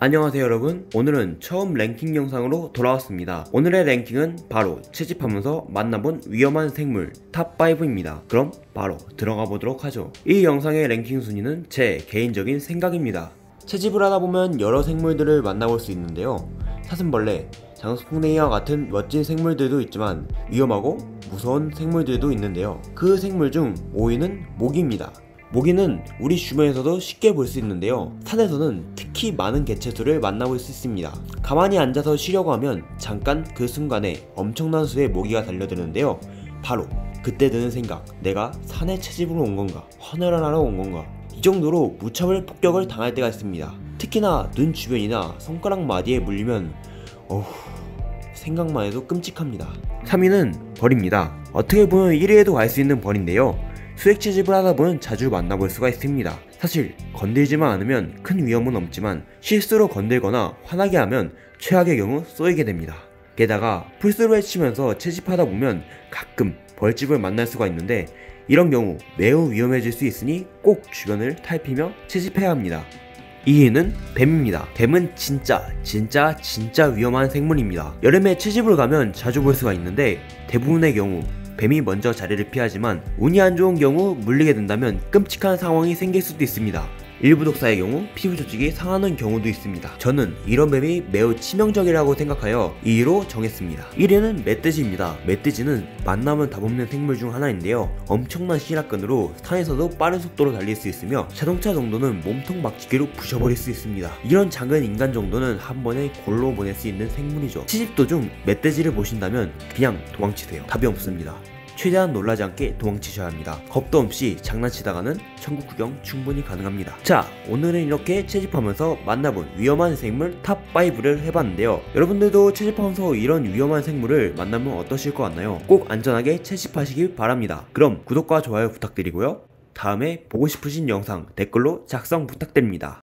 안녕하세요 여러분. 오늘은 처음 랭킹 영상으로 돌아왔습니다. 오늘의 랭킹은 바로 채집하면서 만나본 위험한 생물 top5입니다. 그럼 바로 들어가 보도록 하죠. 이 영상의 랭킹 순위는 제 개인적인 생각입니다. 채집을 하다 보면 여러 생물들을 만나볼 수 있는데요. 사슴벌레, 장수풍뎅이와 같은 멋진 생물들도 있지만 위험하고 무서운 생물들도 있는데요. 그 생물 중 5위는 모기입니다 모기는 우리 주변에서도 쉽게 볼 수 있는데요. 산에서는 특히 많은 개체수를 만나볼 수 있습니다. 가만히 앉아서 쉬려고 하면 잠깐 그 순간에 엄청난 수의 모기가 달려드는데요. 바로 그때 드는 생각, 내가 산에 채집으로 온 건가, 헌혈을 하러 온 건가. 이 정도로 무차별 폭격을 당할 때가 있습니다. 특히나 눈 주변이나 손가락 마디에 물리면 어후 생각만 해도 끔찍합니다. 3위는 벌입니다. 어떻게 보면 1위에도 갈 수 있는 벌인데요. 수액 채집을 하다 보면 자주 만나볼 수가 있습니다. 사실 건들지만 않으면 큰 위험은 없지만 실수로 건들거나 화나게 하면 최악의 경우 쏘이게 됩니다. 게다가 풀스로 해치면서 채집하다 보면 가끔 벌집을 만날 수가 있는데 이런 경우 매우 위험해질 수 있으니 꼭 주변을 탈피며 채집해야 합니다. 2위는 뱀입니다. 뱀은 진짜 진짜 진짜 위험한 생물입니다. 여름에 채집을 가면 자주 볼 수가 있는데 대부분의 경우 뱀이 먼저 자리를 피하지만 운이 안 좋은 경우 물리게 된다면 끔찍한 상황이 생길 수도 있습니다. 일부 독사의 경우 피부 조직이 상하는 경우도 있습니다. 저는 이런 뱀이 매우 치명적이라고 생각하여 2위로 정했습니다. 1위는 멧돼지입니다. 멧돼지는 만나면 답없는 생물 중 하나인데요. 엄청난 시라끈으로 산에서도 빠른 속도로 달릴 수 있으며 자동차 정도는 몸통 박치기로 부셔버릴 수 있습니다. 이런 작은 인간 정도는 한 번에 골로 보낼 수 있는 생물이죠. 시집 도중 멧돼지를 보신다면 그냥 도망치세요. 답이 없습니다. 최대한 놀라지 않게 도망치셔야 합니다. 겁도 없이 장난치다가는 천국 구경 충분히 가능합니다. 자, 오늘은 이렇게 채집하면서 만나본 위험한 생물 탑5를 해봤는데요. 여러분들도 채집하면서 이런 위험한 생물을 만나면 어떠실 것 같나요? 꼭 안전하게 채집하시길 바랍니다. 그럼 구독과 좋아요 부탁드리고요. 다음에 보고 싶으신 영상 댓글로 작성 부탁드립니다.